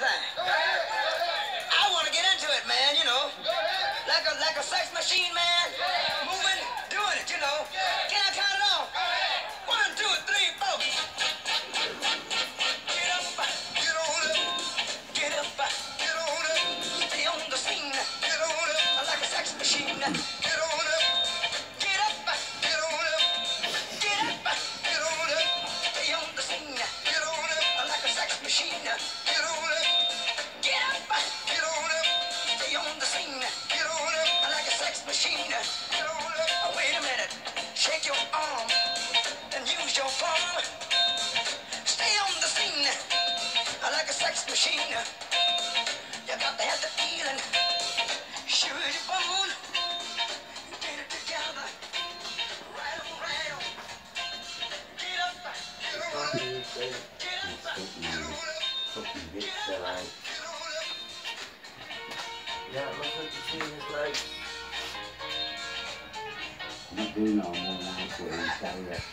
thing. I want to get into it, man, you know. Like a like a sex machine, man. Moving, doing it, you know. Can I count it off? One, two, three, four. Get up, Get on up, get up, get on up, stay on the scene get on up, like a sex machine. get on up, Get up, sex machine. get on up. Oh, wait a minute. Shake your arm and use your palm. Stay on the scene I like a sex machine. You got to have the feeling. Shiver your bone. Get it together. Right on, right on. Get up, get up, Fucking bitch that I. Yeah, look what you see is like. Hindi na mo na ako yung kaya.